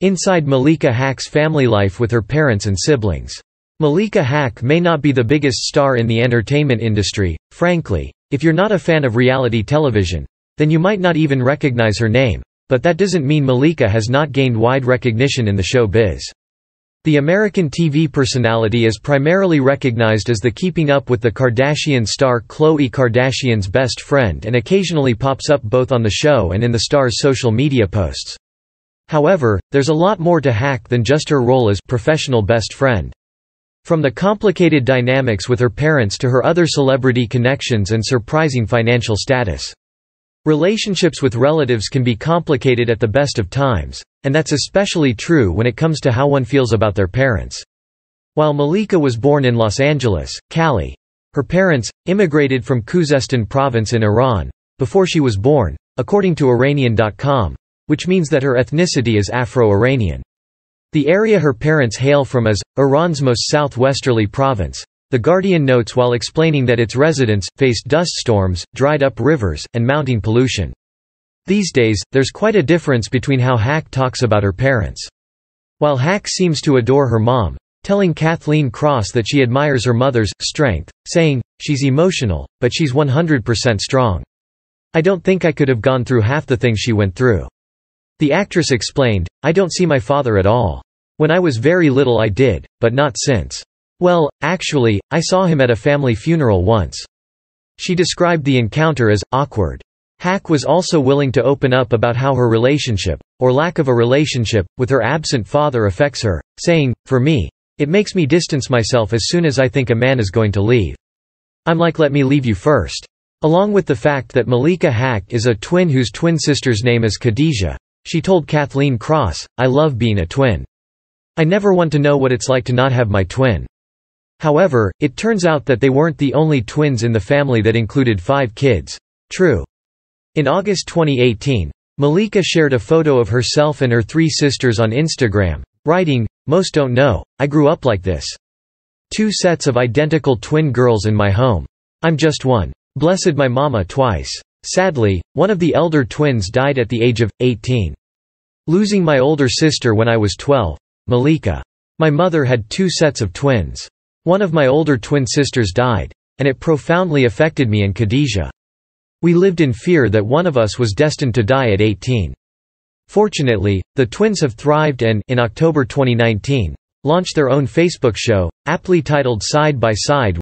Inside Malika Haqq's family life with her parents and siblings. Malika Haqq may not be the biggest star in the entertainment industry, frankly. If you're not a fan of reality television, then you might not even recognize her name, but that doesn't mean Malika has not gained wide recognition in the show biz. The American TV personality is primarily recognized as the Keeping Up with the Kardashians star Khloe Kardashian's best friend and occasionally pops up both on the show and in the star's social media posts. However, there's a lot more to Haqq than just her role as professional best friend. From the complicated dynamics with her parents to her other celebrity connections and surprising financial status. Relationships with relatives can be complicated at the best of times, and that's especially true when it comes to how one feels about their parents. While Malika was born in Los Angeles, Cali, her parents, immigrated from Khuzestan province in Iran, before she was born, according to Iranian.com, which means that her ethnicity is Afro-Iranian. The area her parents hail from is, Iran's most southwesterly province. The Guardian notes while explaining that its residents, faced dust storms, dried-up rivers, and mounting pollution. These days, there's quite a difference between how Haqq talks about her parents. While Haqq seems to adore her mom, telling Kathleen Cross that she admires her mother's strength, saying, she's emotional, but she's 100% strong. I don't think I could have gone through half the things she went through. The actress explained, I don't see my father at all. When I was very little I did, but not since. Well, actually, I saw him at a family funeral once. She described the encounter as awkward. Haqq was also willing to open up about how her relationship, or lack of a relationship, with her absent father affects her, saying, For me, it makes me distance myself as soon as I think a man is going to leave. I'm like let me leave you first. Along with the fact that Malika Haqq is a twin whose twin sister's name is Khadijah, she told Kathleen Cross, I love being a twin. I never want to know what it's like to not have my twin. However, it turns out that they weren't the only twins in the family that included five kids. True. In August 2018, Malika shared a photo of herself and her three sisters on Instagram, writing, Most don't know, I grew up like this. Two sets of identical twin girls in my home. I'm just one. Blessed my mama twice. Sadly, one of the elder twins died at the age of 18. Losing my older sister when I was 12. Malika. My mother had two sets of twins. One of my older twin sisters died. And it profoundly affected me and Khadijah. We lived in fear that one of us was destined to die at 18. Fortunately, the twins have thrived and, in October 2019, launched their own Facebook show, aptly titled Side by Side